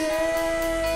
day.